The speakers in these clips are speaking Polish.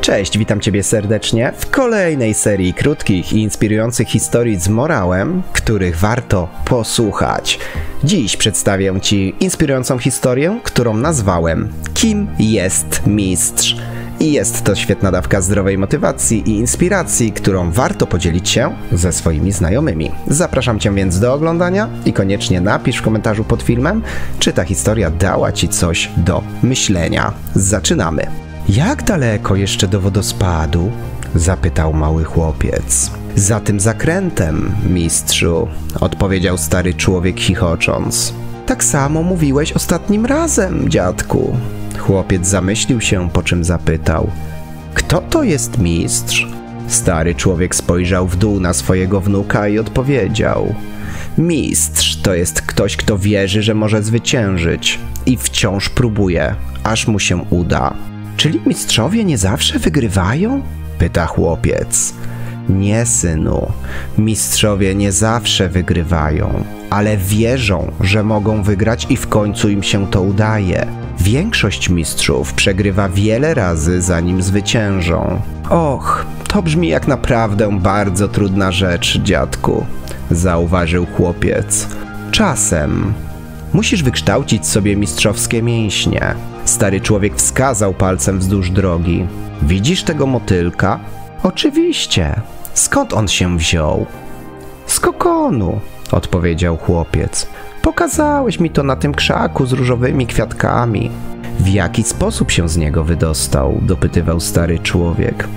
Cześć, witam Ciebie serdecznie w kolejnej serii krótkich i inspirujących historii z morałem, których warto posłuchać. Dziś przedstawię Ci inspirującą historię, którą nazwałem Kim jest mistrz? I jest to świetna dawka zdrowej motywacji i inspiracji, którą warto podzielić się ze swoimi znajomymi. Zapraszam Cię więc do oglądania i koniecznie napisz w komentarzu pod filmem, czy ta historia dała Ci coś do myślenia. Zaczynamy. Jak daleko jeszcze do wodospadu? zapytał mały chłopiec. Za tym zakrętem, mistrzu, odpowiedział stary człowiek chichocząc. Tak samo mówiłeś ostatnim razem, dziadku. Chłopiec zamyślił się, po czym zapytał: Kto to jest mistrz? Stary człowiek spojrzał w dół na swojego wnuka i odpowiedział: Mistrz to jest ktoś, kto wierzy, że może zwyciężyć i wciąż próbuje, aż mu się uda. Czyli mistrzowie nie zawsze wygrywają? pyta chłopiec. Nie, synu. Mistrzowie nie zawsze wygrywają, ale wierzą, że mogą wygrać i w końcu im się to udaje. Większość mistrzów przegrywa wiele razy, zanim zwyciężą. Och, to brzmi jak naprawdę bardzo trudna rzecz, dziadku, zauważył chłopiec. Czasem musisz wykształcić sobie mistrzowskie mięśnie. Stary człowiek wskazał palcem wzdłuż drogi. Widzisz tego motylka? Oczywiście. Skąd on się wziął? Z kokonu, odpowiedział chłopiec. Pokazałeś mi to na tym krzaku z różowymi kwiatkami. W jaki sposób się z niego wydostał? dopytywał stary człowiek.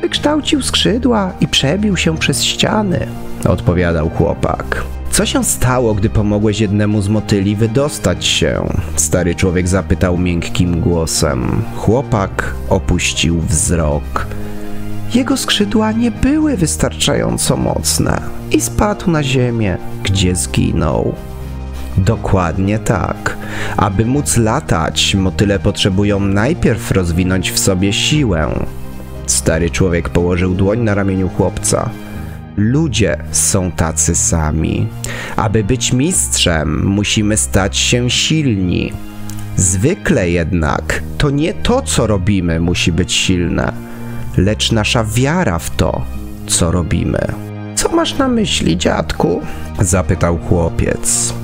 Wykształcił skrzydła i przebił się przez ściany, odpowiadał chłopak. Co się stało, gdy pomogłeś jednemu z motyli wydostać się? Stary człowiek zapytał miękkim głosem. Chłopak opuścił wzrok. Jego skrzydła nie były wystarczająco mocne i spadł na ziemię, gdzie zginął. Dokładnie tak. Aby móc latać, motyle potrzebują najpierw rozwinąć w sobie siłę. Stary człowiek położył dłoń na ramieniu chłopca. Ludzie są tacy sami. Aby być mistrzem, musimy stać się silni. Zwykle jednak to nie to, co robimy, musi być silne, lecz nasza wiara w to, co robimy. Co masz na myśli, dziadku? zapytał chłopiec.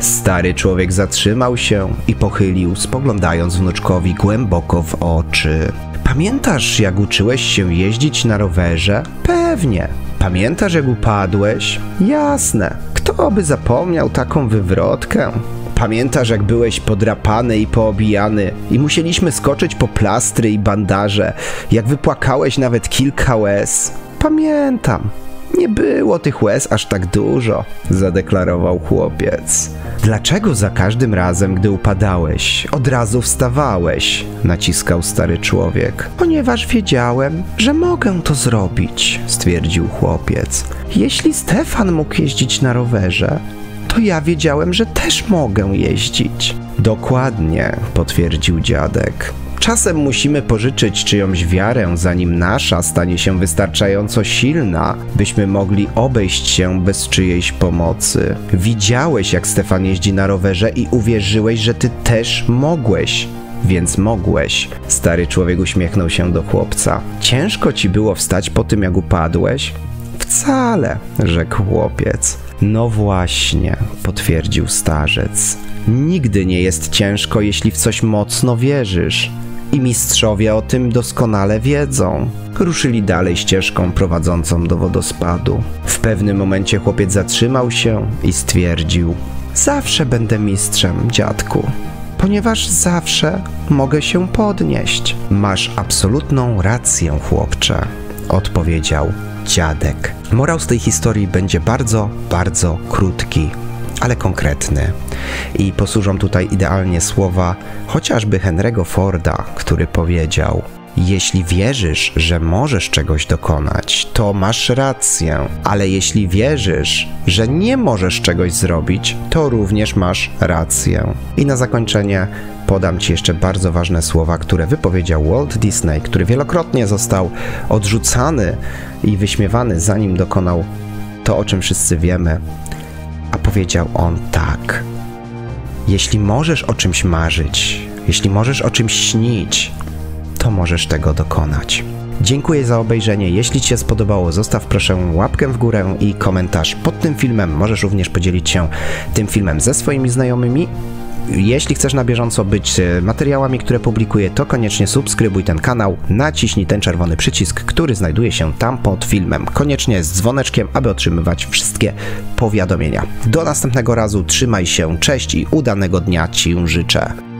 Stary człowiek zatrzymał się i pochylił, spoglądając wnuczkowi głęboko w oczy. Pamiętasz, jak uczyłeś się jeździć na rowerze? Pewnie. Pamiętasz, jak upadłeś? Jasne. Kto by zapomniał taką wywrotkę? Pamiętasz, jak byłeś podrapany i poobijany i musieliśmy skoczyć po plastry i bandaże, jak wypłakałeś nawet kilka łez? Pamiętam. Nie było tych łez aż tak dużo, zadeklarował chłopiec. Dlaczego za każdym razem, gdy upadałeś, od razu wstawałeś? naciskał stary człowiek. Ponieważ wiedziałem, że mogę to zrobić, stwierdził chłopiec. Jeśli Stefan mógł jeździć na rowerze, to ja wiedziałem, że też mogę jeździć. Dokładnie, potwierdził dziadek. Czasem musimy pożyczyć czyjąś wiarę, zanim nasza stanie się wystarczająco silna, byśmy mogli obejść się bez czyjejś pomocy. Widziałeś, jak Stefan jeździ na rowerze i uwierzyłeś, że ty też mogłeś. Więc mogłeś. Stary człowiek uśmiechnął się do chłopca. Ciężko ci było wstać po tym, jak upadłeś? Wcale, rzekł chłopiec. No właśnie, potwierdził starzec. Nigdy nie jest ciężko, jeśli w coś mocno wierzysz. I mistrzowie o tym doskonale wiedzą. Ruszyli dalej ścieżką prowadzącą do wodospadu. W pewnym momencie chłopiec zatrzymał się i stwierdził: Zawsze będę mistrzem, dziadku, ponieważ zawsze mogę się podnieść. Masz absolutną rację, chłopcze, odpowiedział dziadek. Morał z tej historii będzie bardzo, bardzo krótki, ale konkretny. I posłużą tutaj idealnie słowa chociażby Henry'ego Forda, który powiedział: jeśli wierzysz, że możesz czegoś dokonać, to masz rację, ale jeśli wierzysz, że nie możesz czegoś zrobić, to również masz rację. I na zakończenie podam Ci jeszcze bardzo ważne słowa, które wypowiedział Walt Disney, który wielokrotnie został odrzucany i wyśmiewany, zanim dokonał to, o czym wszyscy wiemy. A powiedział on tak: Jeśli możesz o czymś marzyć, jeśli możesz o czymś śnić, to możesz tego dokonać. Dziękuję za obejrzenie. Jeśli Ci się spodobało, zostaw proszę łapkę w górę i komentarz pod tym filmem. Możesz również podzielić się tym filmem ze swoimi znajomymi. Jeśli chcesz na bieżąco być e, materiałami, które publikuję, to koniecznie subskrybuj ten kanał, naciśnij ten czerwony przycisk, który znajduje się tam pod filmem. Koniecznie z dzwoneczkiem, aby otrzymywać wszystkie powiadomienia. Do następnego razu, trzymaj się, cześć i udanego dnia Ci życzę.